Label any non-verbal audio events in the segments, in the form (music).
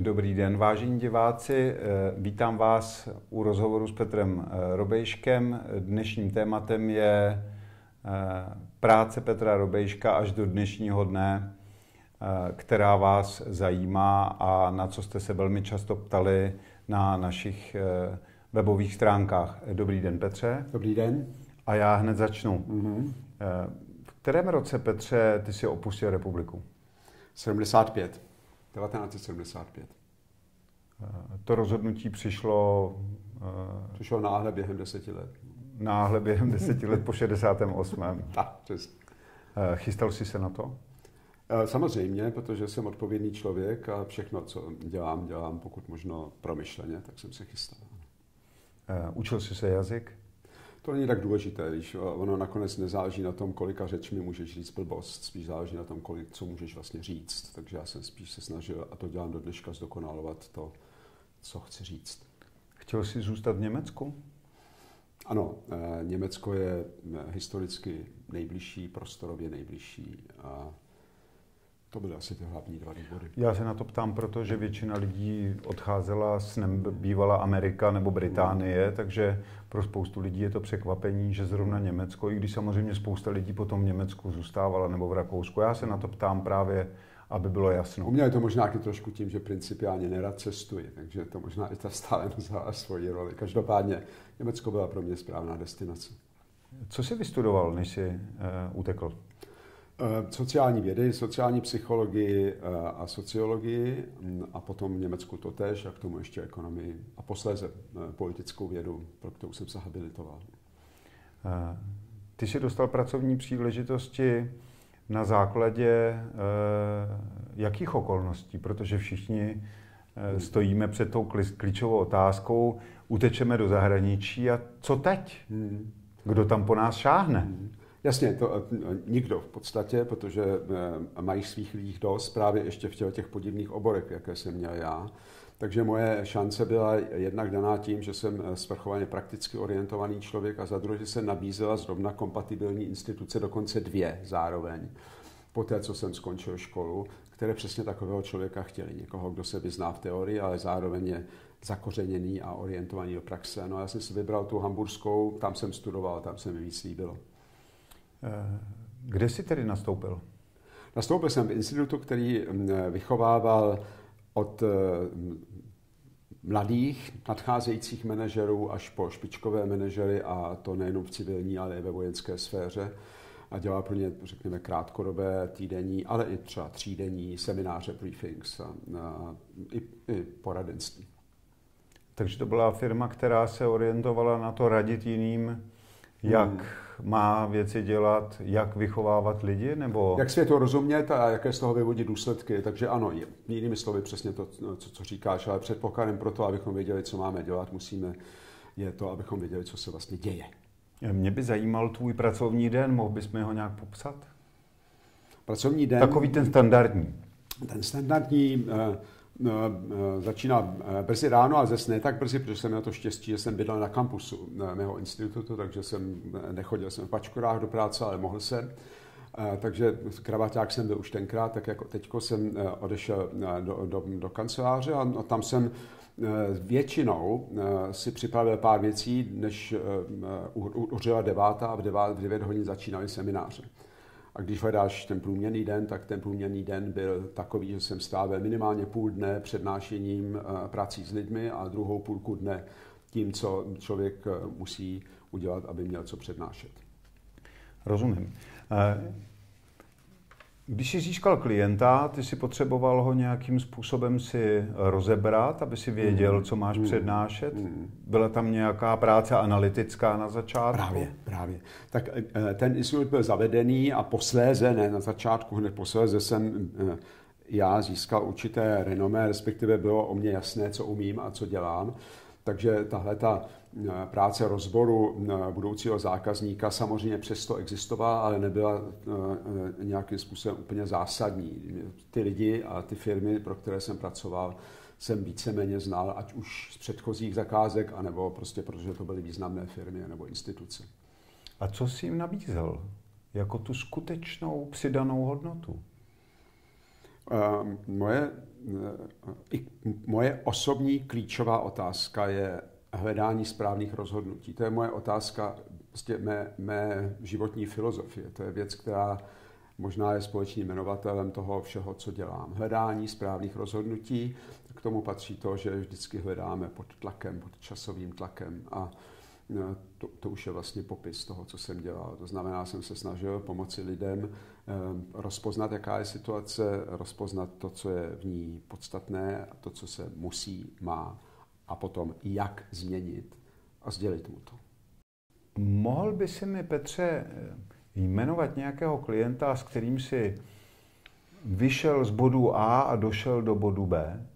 Dobrý den, vážení diváci. Vítám vás u rozhovoru s Petrem Robejškem. Dnešním tématem je práce Petra Robejška až do dnešního dne, která vás zajímá a na co jste se velmi často ptali na našich webových stránkách. Dobrý den, Petře. Dobrý den. A já hned začnu. Mm-hmm. V kterém roce, Petře, ty si opustil republiku? 75. 1975. To rozhodnutí přišlo... Přišlo náhle během deseti let. Náhle během deseti let po 68. (laughs) tak, přesně. Chystal jsi se na to? Samozřejmě, protože jsem odpovědný člověk a všechno, co dělám, dělám pokud možno promyšleně, tak jsem se chystal. Učil jsi se jazyk? To není tak důležité, víš, ono nakonec nezáleží na tom, kolika řečmi můžeš říct blbost, spíš záleží na tom, kolik, co můžeš vlastně říct. Takže já jsem spíš se snažil, a to dělám do dneška, zdokonalovat to, co chci říct. Chtěl jsi zůstat v Německu? Ano, eh, Německo je eh, historicky nejbližší, prostorově nejbližší a to byly asi ty hlavní dva důvody. Já se na to ptám, protože většina lidí odcházela s bývala Amerika nebo Británie, takže pro spoustu lidí je to překvapení, že zrovna Německo, i když samozřejmě spousta lidí potom v Německu zůstávala nebo v Rakousku. Já se na to ptám právě, aby bylo jasno. U mě je to možná i trošku tím, že principiálně nerad cestuji, takže to možná i ta stále hrála svoji roli. Každopádně Německo byla pro mě správná destinace. Co jsi vystudoval, než jsi uh, utekl? Eh, sociální vědy, sociální psychologii eh, a sociologii mm, a potom v Německu totéž a k tomu ještě ekonomii a posléze eh, politickou vědu, pro kterou jsem se habilitoval. Ty jsi dostal pracovní příležitosti na základě jakých okolností? Protože všichni hmm. stojíme před tou klíčovou otázkou, utečeme do zahraničí a co teď? Hmm. Kdo tam po nás šáhne? Jasně, to eh, nikdo v podstatě, protože eh, mají svých lidí dost právě ještě v těch podivných oborech, jaké jsem měl já. Takže moje šance byla jednak daná tím, že jsem eh, svrchovaně prakticky orientovaný člověk a za druhé, že se nabízela zrovna kompatibilní instituce, dokonce dvě zároveň. Poté, co jsem skončil školu, které přesně takového člověka chtěli. Někoho, kdo se vyzná v teorii, ale zároveň je zakořeněný a orientovaný do praxe. No já jsem si vybral tu hamburskou, tam jsem studoval, tam se mi víc líbilo. Eh, kde jsi tedy nastoupil? Nastoupil jsem v institutu, který mm, vychovával od eh, mladých nadcházejících manažerů až po špičkové manažery a to nejenom v civilní, ale i ve vojenské sféře a dělá pro ně, řekněme, krátkodobé týdenní, ale i třeba třídenní semináře, briefings a, a i, i poradenství. Takže to byla firma, která se orientovala na to radit jiným, jak hmm má věci dělat, jak vychovávat lidi? Nebo... Jak svět to rozumět a jaké z toho vyvodit důsledky. Takže ano, jinými slovy přesně to, co, co říkáš, ale předpokladem pro to, abychom věděli, co máme dělat, musíme, je to, abychom věděli, co se vlastně děje. Mě by zajímal tvůj pracovní den, mohl bys mi ho nějak popsat? Pracovní den... Takový ten standardní. Ten standardní No, eh, začíná eh, brzy ráno a zase ne tak brzy, protože jsem měl to štěstí, že jsem bydlel na kampusu mého institutu, takže jsem eh, nechodil jsem v pačkorách do práce, ale mohl jsem. Takže kravaťák jsem byl už tenkrát, tak jako teďko jsem odešel do, do, do kanceláře a tam jsem většinou si připravil pár věcí, než uřila devátá a v devět hodin začínaly semináře. A když hledáš ten průměrný den, tak ten průměrný den byl takový, že jsem strávil minimálně půl dne přednášením eh, prací s lidmi a druhou půlku dne tím, co člověk eh, musí udělat, aby měl co přednášet. Rozumím. Eh, když jsi získal klienta, ty si potřeboval ho nějakým způsobem si rozebrat, aby si věděl, co máš mm. přednášet. Mm. Byla tam nějaká práce analytická na začátku? Právě, právě. Tak eh, ten institut byl zavedený a posléze, ne na začátku, hned posléze jsem eh, já získal určité renomé, respektive bylo o mě jasné, co umím a co dělám. Takže tahle ta eh, práce rozboru eh, budoucího zákazníka samozřejmě přesto existovala, ale nebyla eh, nějakým způsobem úplně zásadní. Ty lidi a ty firmy, pro které jsem pracoval, jsem víceméně znal, ať už z předchozích zakázek, anebo prostě protože to byly významné firmy nebo instituce. A co jsi jim nabízel jako tu skutečnou přidanou hodnotu? Moje, i moje osobní klíčová otázka je hledání správných rozhodnutí. To je moje otázka prostě mé, mé životní filozofie. To je věc, která možná je společným jmenovatelem toho všeho, co dělám. Hledání správných rozhodnutí, k tomu patří to, že vždycky hledáme pod tlakem, pod časovým tlakem a to, to už je vlastně popis toho, co jsem dělal. To znamená, jsem se snažil pomoci lidem e, rozpoznat, jaká je situace, rozpoznat to, co je v ní podstatné, to, co se musí, má a potom jak změnit a sdělit mu to. Mohl by si mi, Petře, jmenovat nějakého klienta, s kterým si vyšel z bodu A a došel do bodu B?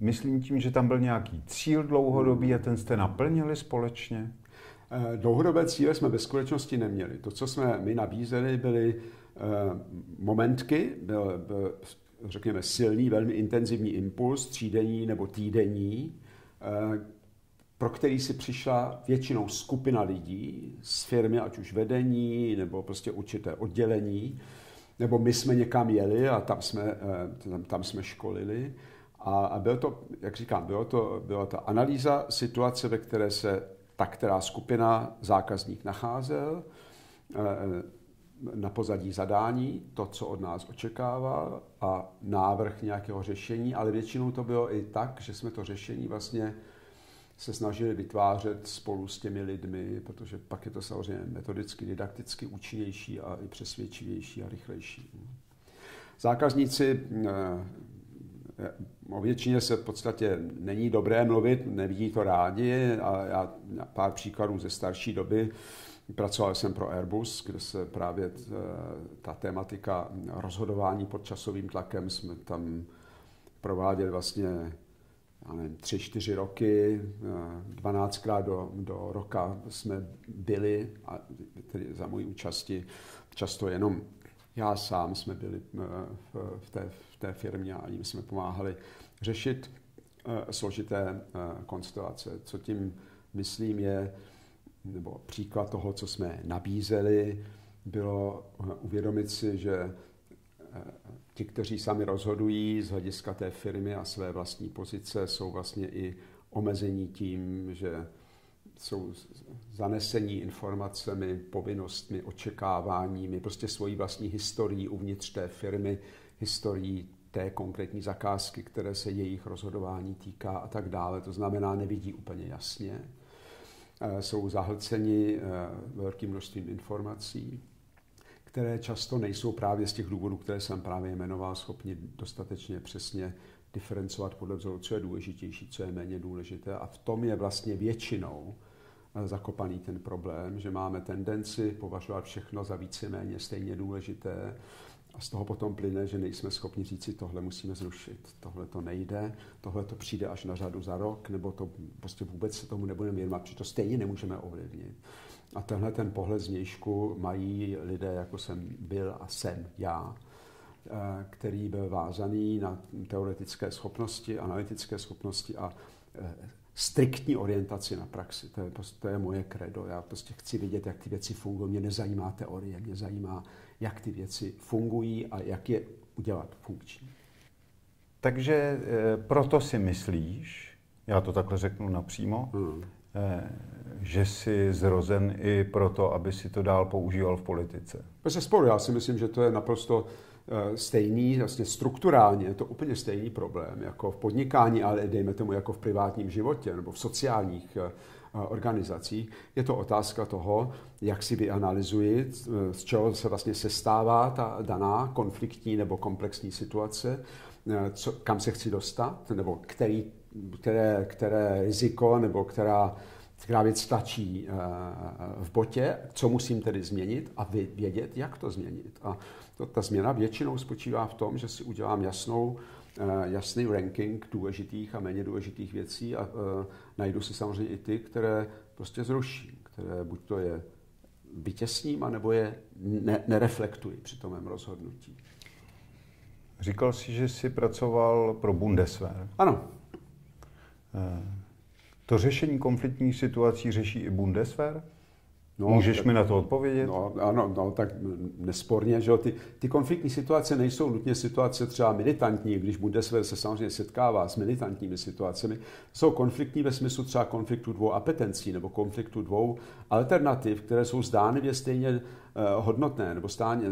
Myslím tím, že tam byl nějaký cíl dlouhodobý a ten jste naplnili společně? Eh, dlouhodobé cíle jsme ve skutečnosti neměli. To, co jsme my nabízeli, byly eh, momentky, byl, byl řekněme silný, velmi intenzivní impuls, třídenní nebo týdenní, eh, pro který si přišla většinou skupina lidí z firmy, ať už vedení, nebo prostě určité oddělení, nebo my jsme někam jeli a tam jsme, tam, jsme školili. A, a bylo to, jak říkám, bylo to, byla ta analýza situace, ve které se ta která skupina zákazník nacházel, eh, na pozadí zadání, to, co od nás očekával a návrh nějakého řešení, ale většinou to bylo i tak, že jsme to řešení vlastně se snažili vytvářet spolu s těmi lidmi, protože pak je to samozřejmě metodicky, didakticky účinnější a i přesvědčivější a rychlejší. Zákazníci eh, O většině se v podstatě není dobré mluvit, nevidí to rádi a já pár příkladů ze starší doby. Pracoval jsem pro Airbus, kde se právě eh, ta tematika rozhodování pod časovým tlakem jsme tam prováděli vlastně já nevím, tři, čtyři roky, eh, dvanáctkrát do, do roka jsme byli, a tedy za mojí účasti, často jenom já sám jsme byli eh, v té, v té firmě a jim jsme pomáhali řešit eh, složité konstelace. Co tím myslím je, nebo příklad toho, co jsme nabízeli, bylo uvědomit si, že ti, kteří sami rozhodují z hlediska té firmy a své vlastní pozice, jsou vlastně i omezení tím, že jsou zanesení informacemi, povinnostmi, očekáváními, prostě svojí vlastní historií uvnitř té firmy, historií té konkrétní zakázky, které se jejich rozhodování týká a tak dále. To znamená, nevidí úplně jasně. Eh, jsou zahlceni eh, velkým množstvím informací které často nejsou právě z těch důvodů, které jsem právě jmenoval, schopni dostatečně přesně diferencovat podle vzoru, co je důležitější, co je méně důležité. A v tom je vlastně většinou zakopaný ten problém, že máme tendenci považovat všechno za víceméně stejně důležité a z toho potom plyne, že nejsme schopni říct si, tohle musíme zrušit, tohle to nejde, tohle to přijde až na řadu za rok, nebo to prostě vůbec se tomu nebudeme věnovat, protože to stejně nemůžeme ovlivnit. A tenhle ten pohled znějšku mají lidé, jako jsem byl a jsem já, eh, který byl vázaný na teoretické schopnosti, analytické schopnosti a eh, striktní orientaci na praxi. To je, to je moje kredo. Já prostě chci vidět, jak ty věci fungují. Mě nezajímá teorie, mě zajímá, jak ty věci fungují a jak je udělat funkční. Takže e, proto si myslíš, já to takhle řeknu napřímo, hmm. e, že jsi zrozen i proto, aby si to dál používal v politice? Bez sporu, já si myslím, že to je naprosto stejný, vlastně strukturálně je to úplně stejný problém, jako v podnikání, ale dejme tomu jako v privátním životě nebo v sociálních eh, organizacích. Je to otázka toho, jak si vyanalizuji, eh, z čeho se vlastně sestává ta daná konfliktní nebo komplexní situace, co, kam se chci dostat, nebo který, které, které riziko nebo která která věc stačí eh, v botě, co musím tedy změnit a vědět, jak to změnit. A to, ta změna většinou spočívá v tom, že si udělám jasnou, eh, jasný ranking důležitých a méně důležitých věcí a eh, najdu si samozřejmě i ty, které prostě zruším, které buď to je vytěsním, anebo je ne, nereflektuji při tom mém rozhodnutí. Říkal jsi, že jsi pracoval pro Bundeswehr. Ano. To řešení konfliktních situací řeší i Bundeswehr? No, Můžeš tak, mi na to odpovědět? No, ano, no, tak nesporně, že ty, ty konfliktní situace nejsou nutně situace třeba militantní, když Bundeswehr se samozřejmě setkává s militantními situacemi. Jsou konfliktní ve smyslu třeba konfliktu dvou apetencí nebo konfliktu dvou alternativ, které jsou zdánlivě stejně uh, hodnotné nebo stáně,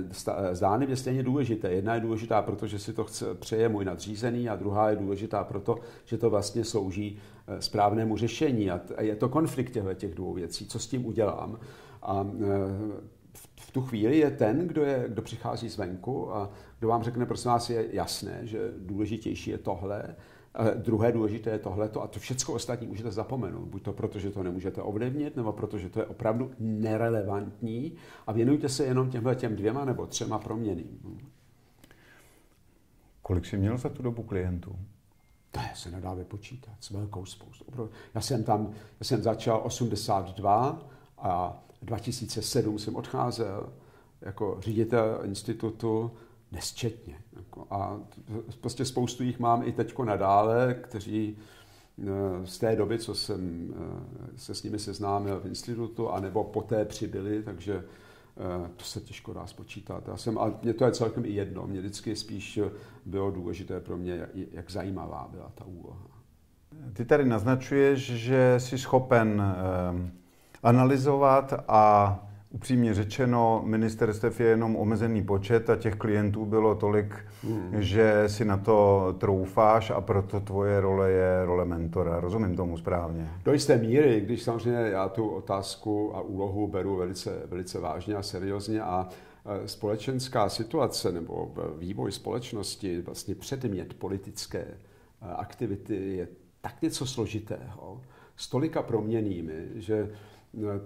zdánlivě stejně důležité. Jedna je důležitá, protože si to chce, přeje můj nadřízený a druhá je důležitá proto, že to vlastně slouží uh, správnému řešení. A, je to konflikt těchto těch dvou věcí. Co s tím udělám? A e, v tu chvíli je ten, kdo, je, kdo přichází zvenku a kdo vám řekne, prosím vás, je jasné, že důležitější je tohle, druhé důležité je tohleto a to všechno ostatní můžete zapomenout. Buď to proto, že to nemůžete ovlivnit, nebo proto, že to je opravdu nerelevantní a věnujte se jenom těmhle těm dvěma nebo třema proměným. Kolik jsi měl za tu dobu klientů? To se nedá vypočítat, s velkou spoustou. Já jsem tam, já jsem začal 82 a 2007 jsem odcházel jako ředitel institutu nesčetně. Jako, a prostě spoustu jich mám i teďko nadále, kteří eh, z té doby, co jsem eh, se s nimi seznámil v institutu, anebo poté přibyli, takže eh, to se těžko dá spočítat. Já jsem, a mě to je celkem i jedno. Mě vždycky spíš bylo důležité pro mě, jak zajímavá byla ta úloha. Ty tady naznačuješ, že jsi schopen analyzovat a upřímně řečeno, ministerstev je jenom omezený počet a těch klientů bylo tolik, hmm. že si na to troufáš a proto tvoje role je role mentora. Rozumím tomu správně? Do jisté míry, když samozřejmě já tu otázku a úlohu beru velice, velice vážně a seriózně a e, společenská situace nebo vývoj společnosti, vlastně předmět politické e, aktivity je tak něco složitého, s tolika proměnými, že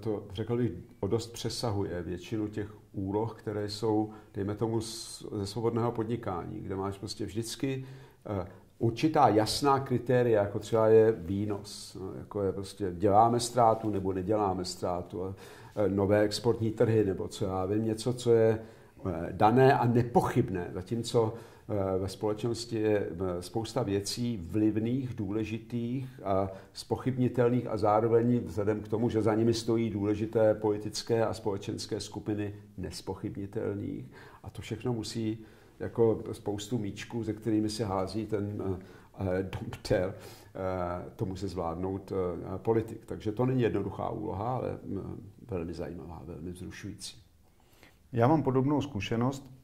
to řekl bych, o dost přesahuje většinu těch úloh, které jsou, dejme tomu, ze svobodného podnikání, kde máš prostě vždycky eh, určitá jasná kritéria, jako třeba je výnos, no, jako je prostě děláme ztrátu nebo neděláme ztrátu, eh, nové exportní trhy nebo co já vím, něco, co je eh, dané a nepochybné, zatímco ve společnosti je eh, spousta věcí vlivných, důležitých a spochybnitelných a zároveň vzhledem k tomu, že za nimi stojí důležité politické a společenské skupiny nespochybnitelných. A to všechno musí jako spoustu míčků, ze kterými se hází ten eh, dompter, to musí zvládnout politik. Takže to není jednoduchá úloha, ale velmi zajímavá, velmi vzrušující. Já mám podobnou zkušenost.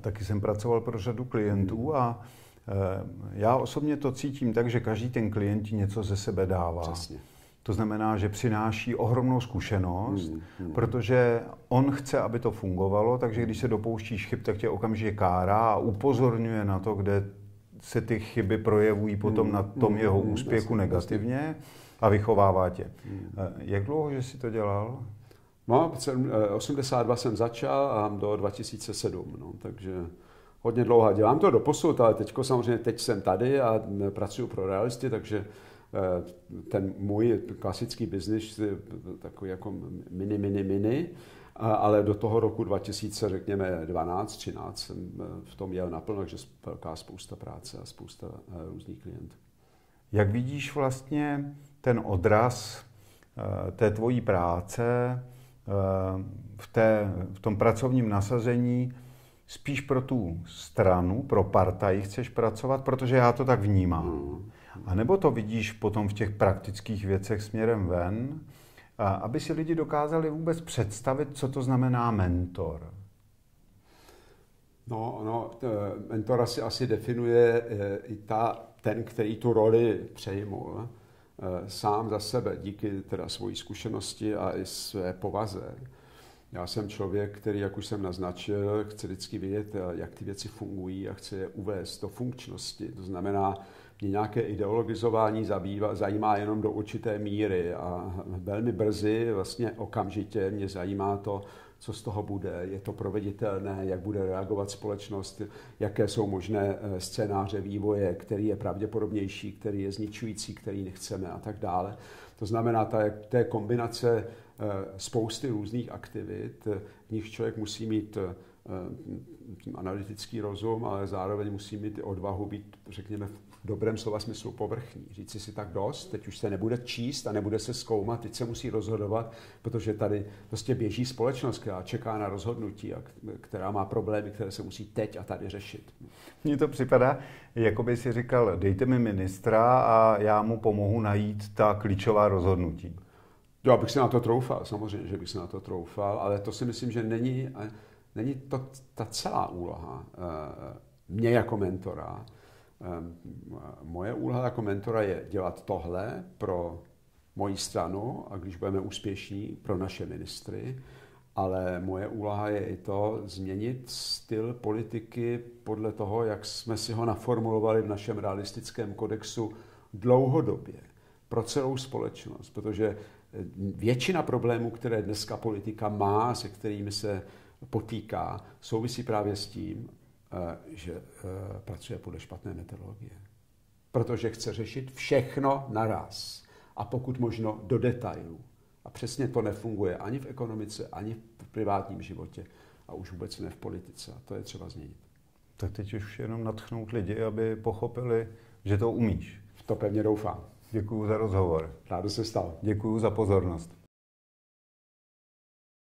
Taky jsem pracoval pro řadu klientů a e, já osobně to cítím tak, že každý ten klient ti něco ze sebe dává. Přesně. To znamená, že přináší ohromnou zkušenost, hmm, hmm. protože on chce, aby to fungovalo, takže když se dopouštíš chyb, tak tě okamžitě kárá a upozorňuje na to, kde se ty chyby projevují potom hmm, na tom hmm, jeho hmm, úspěchu hmm, negativně a vychovává tě. Hmm. E, jak dlouho, že jsi to dělal? No, 82 jsem začal a do 2007, no, takže hodně dlouho dělám to do posud, ale teďko samozřejmě teď jsem tady a pracuji pro realisty, takže eh, ten můj klasický biznis takový jako mini, mini, mini, ale do toho roku 2000, řekněme 12, 13 jsem eh, v tom jel naplno, takže velká spousta práce a spousta eh, různých klientů. Jak vidíš vlastně ten odraz té tvojí práce v, té, v tom pracovním nasazení spíš pro tu stranu, pro partaj chceš pracovat, protože já to tak vnímám. Hmm. A nebo to vidíš potom v těch praktických věcech směrem ven, aby si lidi dokázali vůbec představit, co to znamená mentor. No, no mentor asi, asi definuje e, i ta, ten, který tu roli přejmul. Eh, sám za sebe, díky teda svojí zkušenosti a i své povaze. Já jsem člověk, který, jak už jsem naznačil, chce vždycky vědět, eh, jak ty věci fungují a chce je uvést do funkčnosti. To znamená, mě nějaké ideologizování zabývá, zajímá jenom do určité míry a velmi brzy, vlastně okamžitě mě zajímá to, co z toho bude, je to proveditelné, jak bude reagovat společnost, jaké jsou možné eh, scénáře vývoje, který je pravděpodobnější, který je zničující, který nechceme a tak dále. To znamená, ta, je kombinace eh, spousty různých aktivit, v nich člověk musí mít eh, tím analytický rozum, ale zároveň musí mít odvahu být, řekněme, v dobrém slova smyslu povrchní. Říci si tak dost, teď už se nebude číst a nebude se zkoumat, teď se musí rozhodovat, protože tady prostě běží společnost, která čeká na rozhodnutí a která má problémy, které se musí teď a tady řešit. Mně to připadá, jako by si říkal, dejte mi ministra a já mu pomohu najít ta klíčová rozhodnutí. Já bych si na to troufal, samozřejmě, že bych si na to troufal, ale to si myslím, že není, není to ta celá úloha eh, mě jako mentora. Eh, moje úloha jako mentora je dělat tohle pro moji stranu a když budeme úspěšní pro naše ministry, ale moje úloha je i to změnit styl politiky podle toho, jak jsme si ho naformulovali v našem realistickém kodexu dlouhodobě pro celou společnost, protože většina problémů, které dneska politika má, se kterými se potýká, souvisí právě s tím, eh, že eh, pracuje podle špatné metodologie. Protože chce řešit všechno naraz a pokud možno do detailů. A přesně to nefunguje ani v ekonomice, ani v privátním životě a už vůbec ne v politice. A to je třeba změnit. Tak teď už jenom natchnout lidi, aby pochopili, že to umíš. V to pevně doufám. Děkuji za rozhovor. Rádo se stalo. Děkuji za pozornost.